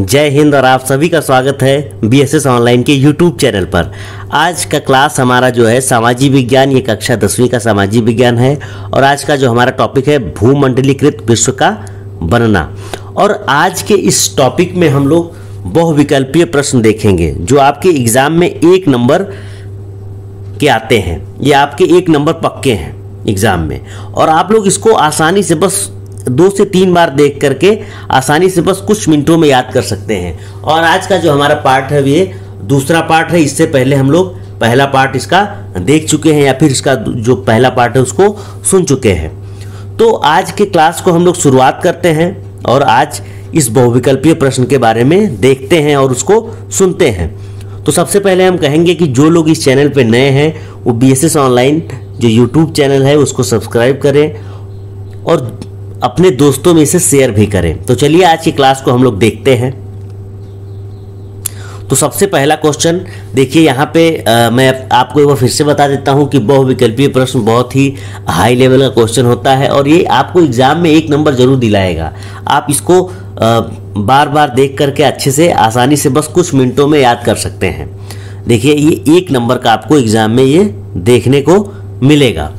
जय हिंद और आप सभी का स्वागत है बी एस एस ऑनलाइन के यूट्यूब चैनल पर। आज का क्लास हमारा जो है सामाजिक विज्ञान, ये कक्षा दसवीं का सामाजिक विज्ञान है और आज का जो हमारा टॉपिक है भूमंडलीकृत विश्व का बनना। और आज के इस टॉपिक में हम लोग बहुविकल्पीय प्रश्न देखेंगे, जो आपके एग्ज़ाम में एक नंबर के आते हैं। ये आपके एक नंबर पक्के हैं एग्ज़ाम में। और आप लोग इसको आसानी से बस दो से तीन बार देख करके आसानी से बस कुछ मिनटों में याद कर सकते हैं। और आज का जो हमारा पार्ट है ये दूसरा पार्ट है, इससे पहले हम लोग पहला पार्ट इसका देख चुके हैं या फिर इसका जो पहला पार्ट है, उसको सुन चुके हैं। तो आज के क्लास को हम लोग शुरुआत करते हैं और आज इस बहुविकल्पीय प्रश्न के बारे में देखते हैं और उसको सुनते हैं। तो सबसे पहले हम कहेंगे कि जो लोग इस चैनल पर नए हैं, वो बी एस एस ऑनलाइन जो यूट्यूब चैनल है, उसको सब्सक्राइब करें और अपने दोस्तों में इसे शेयर भी करें। तो चलिए आज की क्लास को हम लोग देखते हैं। तो सबसे पहला क्वेश्चन देखिए यहाँ पे आ, मैं आपको एक बार फिर से बता देता हूँ कि बहुविकल्पीय प्रश्न बहुत ही हाई लेवल का क्वेश्चन होता है और ये आपको एग्ज़ाम में एक नंबर ज़रूर दिलाएगा। आप इसको आ, बार बार देख करके अच्छे से आसानी से बस कुछ मिनटों में याद कर सकते हैं। देखिए ये एक नंबर का आपको एग्ज़ाम में ये देखने को मिलेगा।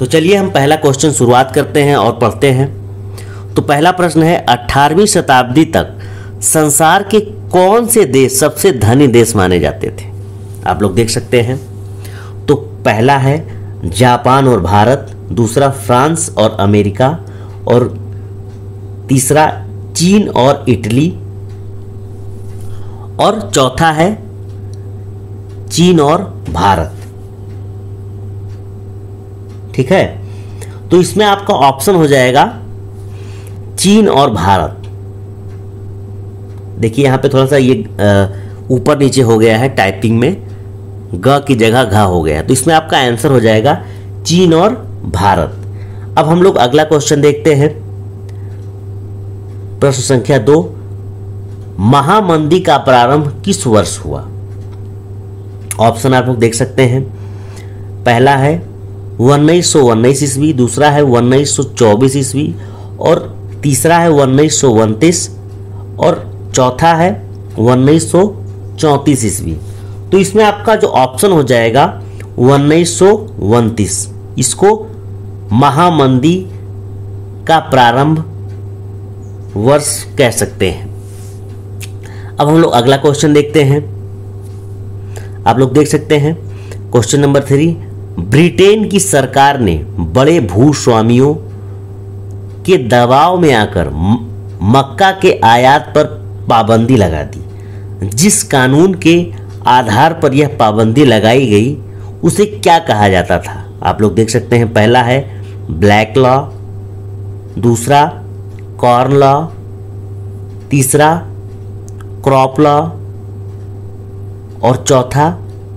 तो चलिए हम पहला क्वेश्चन शुरुआत करते हैं और पढ़ते हैं। तो पहला प्रश्न है 18वीं शताब्दी तक संसार के कौन से देश सबसे धनी देश माने जाते थे? आप लोग देख सकते हैं। तो पहला है, जापान और भारत, दूसरा फ्रांस और अमेरिका, और तीसरा चीन और इटली, और चौथा है, चीन और भारत। ठीक है? तो इसमें आपका ऑप्शन हो जाएगा चीन और भारत। देखिए यहाँ पे थोड़ा सा ये ऊपर नीचे हो गया है टाइपिंग में। ग की जगह घा हो गया तो इसमें आपका आंसर हो जाएगा चीन और भारत। अब हम लोग अगला क्वेश्चन देखते हैं। प्रश्न संख्या दो, महामंदी का प्रारंभ किस वर्ष हुआ? ऑप्शन आप लोग देख सकते हैं। पहला है उन्नीस सौ उन्नीस ईस्वी, दूसरा है उन्नीस सौ चौबीस ईस्वी और तीसरा है उन्नीस सौ उनतीस और चौथा है उन्नीस सौ चौंतीस ईस्वी। तो इसमें आपका जो ऑप्शन हो जाएगा उन्नीस सौ उनतीस। इसको महामंदी का प्रारंभ वर्ष कह सकते हैं। अब हम लोग अगला क्वेश्चन देखते हैं। आप लोग देख सकते हैं। क्वेश्चन नंबर थ्री ब्रिटेन की सरकार ने बड़े भूस्वामियों के दबाव में आकर मक्का के आयात पर पाबंदी लगा दी। जिस कानून के आधार पर यह पाबंदी लगाई गई, उसे क्या कहा जाता था? आप लोग देख सकते हैं, पहला है ब्लैक लॉ, दूसरा कॉर्न लॉ, तीसरा क्रॉप लॉ, और चौथा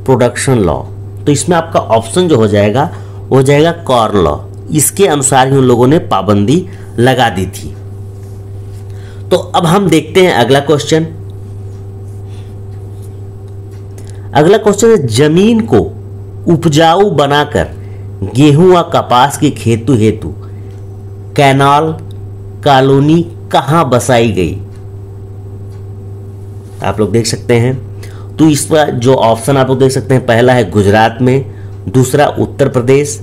प्रोडक्शन लॉ। तो इसमें आपका ऑप्शन जो हो जाएगा हो जाएगा कॉर्न लॉ। इसके अनुसार ही उन लोगों ने पाबंदी लगा दी थी। तो अब हम देखते हैं अगला क्वेश्चन अगला क्वेश्चन है, ज़मीन को उपजाऊ बनाकर गेहूँ व कपास की खेतु हेतु कैनाल कॉलोनी कहाँ बसाई गई? आप लोग देख सकते हैं। तो इस पर जो ऑप्शन आप लोग देख सकते हैं, पहला है गुजरात में, दूसरा उत्तर प्रदेश,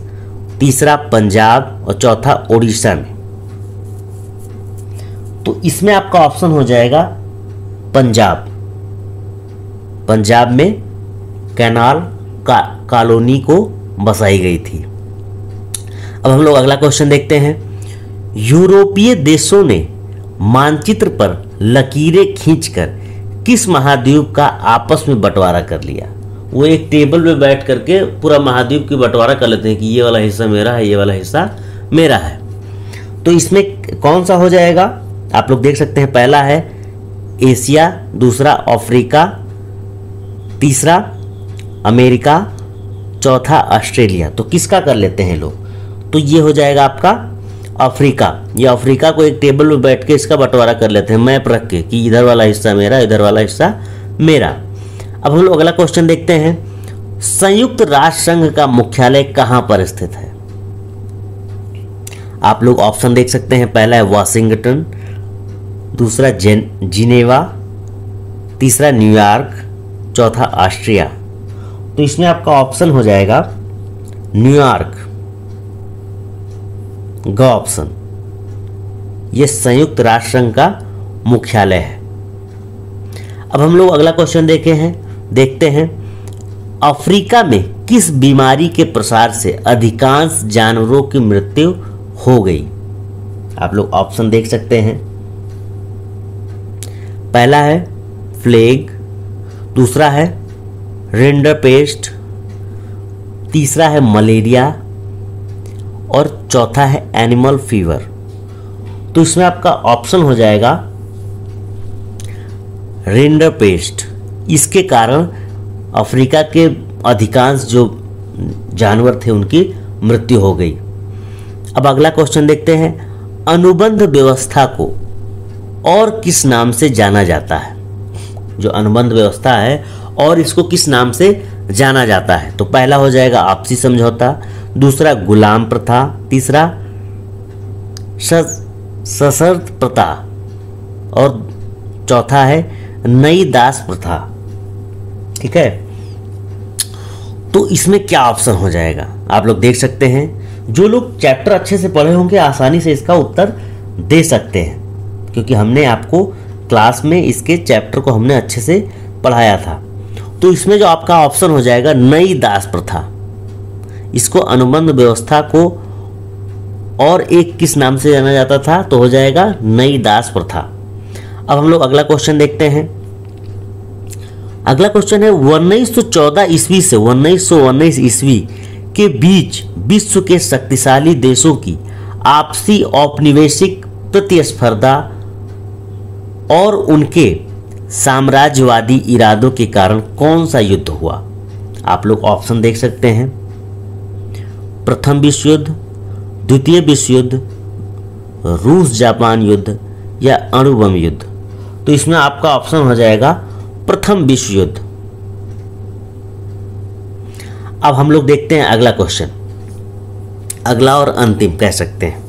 तीसरा पंजाब और चौथा ओडिशा में। तो इसमें आपका ऑप्शन हो जाएगा पंजाब। पंजाब में कैनाल का, कॉलोनी को बसाई गई थी। अब हम लोग अगला क्वेश्चन देखते हैं। यूरोपीय देशों ने मानचित्र पर लकीरें खींचकर किस महाद्वीप का आपस में बंटवारा कर लिया? वो एक टेबल पे बैठ करके पूरा महाद्वीप की बंटवारा कर लेते हैं कि ये वाला हिस्सा मेरा है, ये वाला हिस्सा मेरा है। तो इसमें कौन सा हो जाएगा? आप लोग देख सकते हैं, पहला है एशिया, दूसरा अफ्रीका, तीसरा अमेरिका, चौथा ऑस्ट्रेलिया। तो किसका कर लेते हैं लोग? तो ये हो जाएगा आपका अफ्रीका। ये अफ्रीका को एक टेबल में बैठ के इसका बंटवारा कर लेते हैं, मैप रख के, कि इधर वाला हिस्सा मेरा, इधर वाला हिस्सा मेरा। अब हम लोग अगला क्वेश्चन देखते हैं। संयुक्त राष्ट्र संघ का मुख्यालय कहाँ पर स्थित है? आप लोग ऑप्शन देख सकते हैं। पहला है वाशिंगटन, दूसरा जेन, जिनेवा, तीसरा न्यूयॉर्क चौथा ऑस्ट्रिया। तो इसमें आपका ऑप्शन हो जाएगा न्यूयॉर्क ग ऑप्शन ये संयुक्त राष्ट्र संघ का मुख्यालय है। अब हम लोग अगला क्वेश्चन देखे हैं, देखते हैं, अफ्रीका में किस बीमारी के प्रसार से अधिकांश जानवरों की मृत्यु हो गई? आप लोग ऑप्शन देख सकते हैं। पहला है फ्लेग दूसरा है रेंडर पेस्ट तीसरा है मलेरिया और चौथा है एनिमल फीवर तो इसमें आपका ऑप्शन हो जाएगा रेंडर पेस्ट इसके कारण अफ्रीका के अधिकांश जो जानवर थे उनकी मृत्यु हो गई। अब अगला क्वेश्चन देखते हैं। अनुबंध व्यवस्था को और किस नाम से जाना जाता है? जो अनुबंध व्यवस्था है और इसको किस नाम से जाना जाता है? तो पहला हो जाएगा आपसी समझौता। दूसरा गुलाम प्रथा, तीसरा सशर्त प्रथा, और चौथा है नई दास प्रथा। ठीक है? तो इसमें क्या ऑप्शन हो जाएगा? आप लोग देख सकते हैं। जो लोग चैप्टर अच्छे से पढ़े होंगे, आसानी से इसका उत्तर दे सकते हैं। क्योंकि हमने आपको क्लास में इसके चैप्टर को हमने अच्छे से पढ़ाया था। तो इसमें जो आपका ऑप्शन हो जाएगा, नई दास प्रथा। इसको अनुबंध व्यवस्था को और एक किस नाम से जाना जाता था तो हो जाएगा नई दास प्रथा। अब हम लोग अगला क्वेश्चन देखते हैं। अगला क्वेश्चन है, उन्नीस सौ चौदह ईस्वी से उन्नीस सौ उन्नीस ईस्वी के बीच विश्व के शक्तिशाली देशों की आपसी औपनिवेशिक प्रतिस्पर्धा और उनके साम्राज्यवादी इरादों के कारण कौन सा युद्ध हुआ? आप लोग ऑप्शन देख सकते हैं। प्रथम विश्व युद्ध, द्वितीय विश्व युद्ध, रूस जापान युद्ध या अणुबम युद्ध। तो इसमें आपका ऑप्शन हो जाएगा प्रथम विश्व युद्ध। अब हम लोग देखते हैं अगला क्वेश्चन। अगला और अंतिम कह सकते हैं।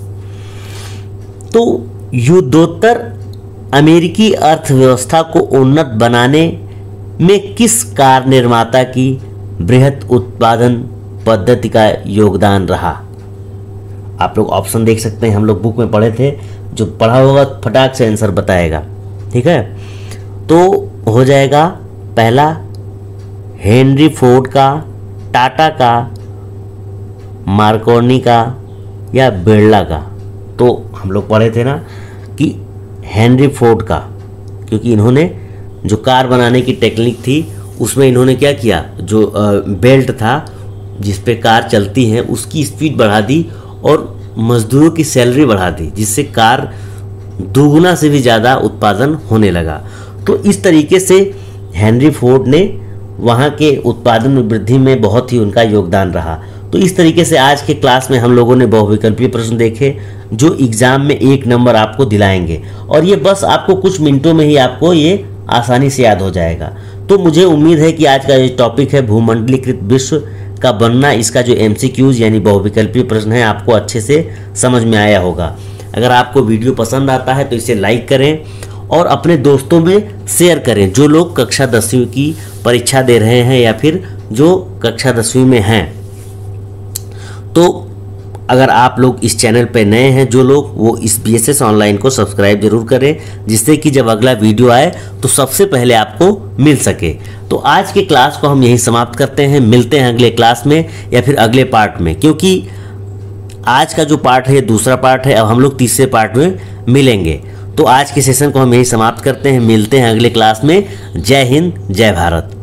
तो युद्धोत्तर अमेरिकी अर्थव्यवस्था को उन्नत बनाने में किस कार निर्माता की बृहत उत्पादन पद्धति का योगदान रहा। आप लोग ऑप्शन देख सकते हैं, हम लोग बुक में पढ़े थे, जो पढ़ा होगा फटाक से आंसर बताएगा। ठीक है? तो हो जाएगा पहला हेनरी फोर्ड का टाटा का मार्कोनी का या बिरला का। तो हम लोग पढ़े थे ना कि हेनरी फोर्ड का, क्योंकि इन्होंने जो कार बनाने की टेक्निक थी, उसमें इन्होंने क्या किया? जो बेल्ट था जिस पे कार चलती है, उसकी स्पीड बढ़ा दी और मजदूरों की सैलरी बढ़ा दी, जिससे कार दोगुना से भी ज़्यादा उत्पादन होने लगा। तो इस तरीके से हेनरी फोर्ड ने वहाँ के उत्पादन वृद्धि में बहुत ही उनका योगदान रहा। तो इस तरीके से आज के क्लास में हम लोगों ने बहुविकल्पीय प्रश्न देखे, जो एग्ज़ाम में एक नंबर आपको दिलाएँगे। और ये बस आपको कुछ मिनटों में ही आपको ये आसानी से याद हो जाएगा। तो मुझे उम्मीद है कि आज का ये टॉपिक है भूमंडलीकृत विश्व का बनना इसका जो एम यानी बहुविकल्पीय प्रश्न है, आपको अच्छे से समझ में आया होगा। अगर आपको वीडियो पसंद आता है तो इसे लाइक करें और अपने दोस्तों में शेयर करें, जो लोग कक्षा दसवीं की परीक्षा दे रहे हैं या फिर जो कक्षा दसवीं में हैं। तो अगर आप लोग इस चैनल पर नए हैं, जो लोग, वो इस बी एस एस ऑनलाइन को सब्सक्राइब ज़रूर करें, जिससे कि जब अगला वीडियो आए तो सबसे पहले आपको मिल सके। तो आज के क्लास को हम यहीं समाप्त करते हैं। मिलते हैं अगले क्लास में या फिर अगले पार्ट में, क्योंकि आज का जो पार्ट है दूसरा पार्ट है। अब हम लोग तीसरे पार्ट में मिलेंगे। तो आज के सेशन को हम यहीं समाप्त करते हैं। मिलते हैं अगले क्लास में। जय हिंद, जय भारत।